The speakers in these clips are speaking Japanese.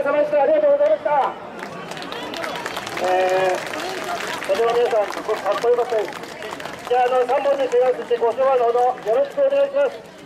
れ様でした。ありがとうございました。えー、それでは皆さんかっこよかったです。じゃああの3本で手を振ってご唱和のほどよろしくお願いします。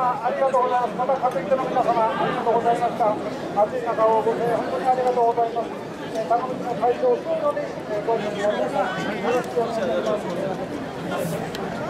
様ありがとうございます。また各駅の皆様ありがとうございました。暑い中をご声援本当にありがとうございます。えー長渕の会長一人のみ、えー、ご一緒になりましたよろしくお願いします。